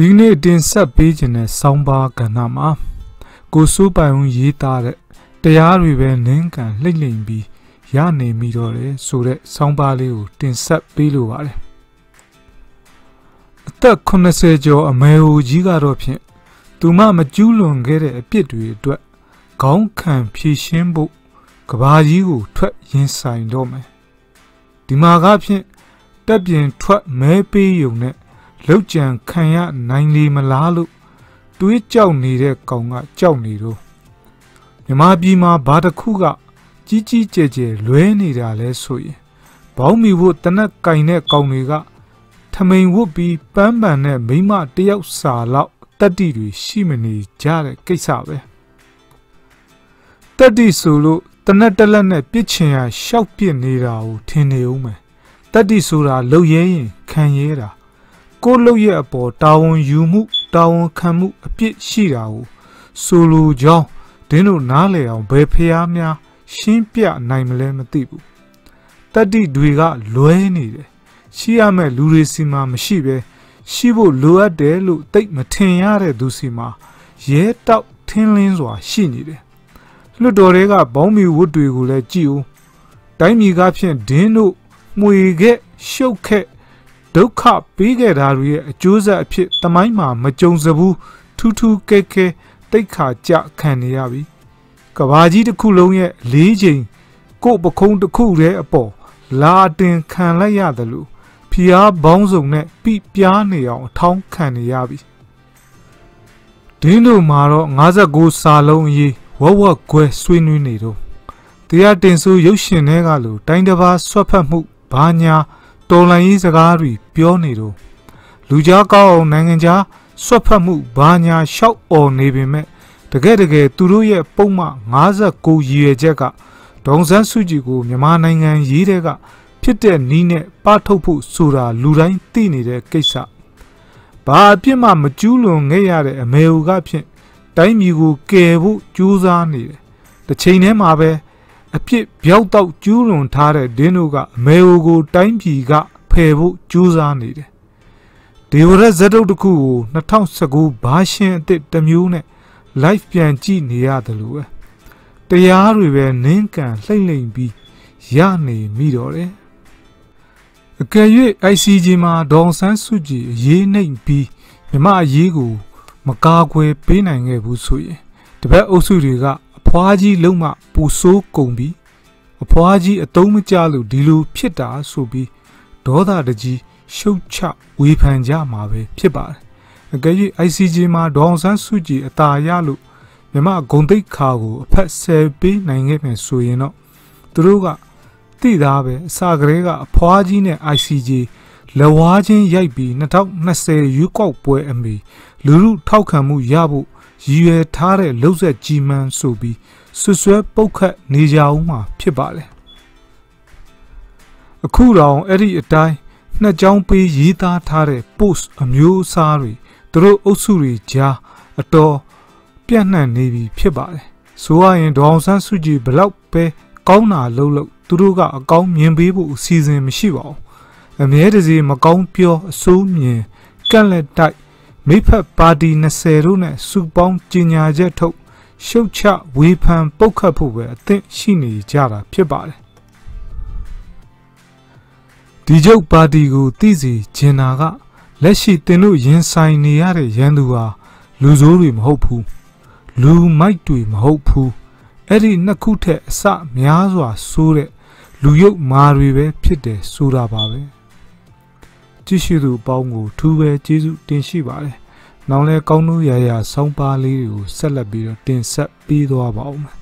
ဒီနေ့တင်ဆက်ပေးခြင်းတဲ့ဆောင်းပါးကဏ္ဍမှာကိုစိုးပိုင်ဦးရေးသားတဲ့တရားတွေပဲနင်းကန်လှိမ့်လိမ့်ပြီးရနေမိတော့တယ်ဆိုတဲ့ဆောင်းပါးလေးကိုတင်ဆက်ပေးလိုပါတယ်အသက်80ကျော်အမေဟိုကြီးကတော့ဖြင့်သူမမကျူးလွန်ခဲ့တဲ့အပြစ်တွေအတွက်ခေါင်းခံဖြည့်ရှင်းဖို့ကဘာကြီးကိုထွက်ရင်ဆိုင်တော့မယ်ဒီမှာကဖြင့်တက်ပြင်ထွက်မဲပေးယုံနဲ့ လောက်ကြံခံရနိုင်လေမလားလို့တွေးကြောက်နေတဲ့ကောင်ကကြောက်နေတော့မြမပြည်မှာဘာတစ်ခုကကြီးကြီးကျယ်ကျယ်လွဲနေတာလဲဆိုရင်ဘောင်းမီဖို့တနက်ကင်တဲ့ကောင်တွေကထမိန်ဝတ်ပြီးပန်းပန်တဲ့မိမတယောက်စာလောက်တက်တီတွေရှိမနေကြတဲ့ကိစ္စပဲတက်တီဆိုလို့တနက်တလက်နဲ့ပြစ်ချင်ရရှောက်ပြစ်နေတာကိုထင်နေဦးမယ်တက်တီဆိုတာလှုပ်ရဲရင်ခံရဲတာ ကိုလှုပ်ရဲ့အပေါ်တာဝန်ယူမှုတာဝန်ခံမှုအပြစ်ရှိတာကိုဆိုလိုကြောင်းဒင်းတို့နားလေအောင်ဘယ်ဖျားများ ရှင်းပြနိုင်မလဲမသိဘူးတတိတွေကလွဲနေတယ်ရှိရမဲ့လူတွေစီမှာမရှိပဲရှိဖို့လိုအပ်တယ်လို့သိမထင်ရတဲ့သူစီမှာရဲတောက်ထင်းလင်းစွာရှိနေတယ်လွတ်တော်တွေကဘောင်းမီဝတ်တွေကိုလည်းကြည့်ဦးတိုင်းပြည်ကဖြင့်ဒင်းတို့မှွေခဲ့ရှုပ်ခဲ့ ဒုက္ခပေးခဲ့တာတွေရဲ့အကျိုးဆက်အဖြစ်တမိုင်းမှာမကြုံစဘူးထူးထူးကဲကဲတိတ်ခါကြခံနေရပြီကဘာကြီးတစ်ခုလုံးရဲ့လေးချိန်ကို့ပခုံးတစ်ခုတည်းအပေါ်လာတင်ခံလိုက်ရတယ်လို့ဖျားဘောင်းစုံနဲ့ပြပြားနေအောင်အထောင်းခံနေရပြီဒင်းတို့မှာတော့59စာလုံးအရေးဝက်ဝက်ခွဲဆွေးနွေးနေတော့တရားတင်ဆိုရုပ်ရှင်တွေကလို့တိုင်းတစ်ပါးဆွတ်ဖက်မှုဘာညာ တော်လန်ရေးစကားတွေပြောနေတော့လူကြားကောင်းအောင်နိုင်ငံခြားဆွတ်ဖက်မှုဘာညာရှောက်អော်နေပေမဲ့တကယ်တကယ်သူတို့ရဲ့ပုံမှန်59ရည်ရွယ်ချက်ကဒေါန်ဆန်းစုကြည်ကိုမြန်မာနိုင်ငံရေးတဲ့ကဖြစ်တဲ့နီးနဲ့ပထုတ်ဖို့ဆိုတာလူတိုင်းသိနေတဲ့ကိစ္စဘာအပြစ်မှမကျူးလွန်ခဲ့ရတဲ့အမေဟူကဖြင့်တိုင်းပြည်ကိုကယ်ဖို့ကြိုးစားနေတယ်တစ်ချိန်တည်းမှာပဲ အပြစ်ပြောက်တော့ကျူးလွန်ထားတဲ့ဒင်းတို့ကအမေဟူကို တိုင်းပြည်ကဖယ်ဖို့ကြိုးစားနေတယ်ဒေဝရက်ဇက်တုတ်တစ်ခုကို2019ဘာရှင်အစ်စ်တစ်မျိုးနဲ့ live ပြန်ကြည့်နေရတယ်လို့ပဲတရားတွေပဲနင်းကန်လှိမ့်လှိမ့်ပြီးရနေမိတော့တယ်အကယ်၍ ICJ မှာဒေါန်ဆန်းစုကြည်အရေးနှိမ်ပြီးမြမအရေးကို မကာကွယ်ပေးနိုင်ခဲ့ဘူးဆိုရင်တပတ်အုပ်စုတွေကအ ဖွားကြီးလုံးမပူဆိုးကုန်ပြီးအဖွားကြီးအတုံးမကျလို့ဒီလိုဖြစ်တာဆိုပြီးဒေါသတကြီးရှုတ်ချဝေဖန်ကြမှာပဲဖြစ်ပါတယ်အကယ်၍ ICJ မှာဒေါန်ဆန်းစုကြည်အသာရလို့မြမဂုံတိတ်ခါကိုအဖက်ဆယ်ပေးနိုင်ခဲ့မယ်ဆိုရင်တော့သူတို့ကတိသားပဲအစာကလေးကအဖွားကြီးနဲ့ ICJ လဝါချင်းရိုက်ပြီး2020ရွေးကောက်ပွဲအမီလူလူထောက်ခံမှုရဖို့ ရည်ရွယ်ထားတဲ့လှုပ်ဆက်ကြီးမှန်းဆိုပြီးဆွဆွဲပုတ်ခတ်နေကြအောင်မှာဖြစ်ပါတယ်အခုတော့အဲ့ဒီအတိုင်းနှစ်ကြောင်းပေးရေးသားထားတဲ့ post အမျိုးအစားတွေသူတို့အုပ်စုတွေကြားအတော်ပြန့်နှံ့နေပြီဖြစ်ပါတယ်ဆိုရရင်ဒေါအောင်ဆန်းစုကြည်ဘလောက်ပဲကောင်းတာလုပ်လို့သူတို့ကအကောင်းမြင်ပေးဖို့အစီအစဉ်မရှိပါဘူးအမြဲတစေမကောင်းပြောအဆိုးမြင်ကန့်လက်တိုက် မိဖက်ပါတီ20တို့နဲ့စုပေါင်းကြီးညာချက်ထုတ်ရှုတ်ချဝေဖန်ပုတ်ခတ်ဖို့ပဲအသင့်ရှိနေကြတာဖြစ်ပါတယ်ဒီကျုပ်ပါတီကိုသိစီဂျင်နာကလက်ရှိတင်လို့ရင်ဆိုင်နေရတဲ့ရန်သူဟာလူဆိုးတွေမဟုတ်ဘူးလူမိုက်တွေမဟုတ်ဘူးအဲ့ဒီနှစ်ခုထက်အစများစွာဆိုးတဲ့လူရုပ်မာတွေပဲဖြစ်တယ်ဆိုတာပါပဲ ကြည့်ရှိသူအပေါင်းကိုထူးပဲကျေးဇူးတင်ရှိပါတယ်။နောက်လဲကောင်းတို့ရာရာဆောင်းပါးလေးတွေကိုဆက်လက်ပြီးတော့တင်ဆက်ပေးသွားပါဦးမယ်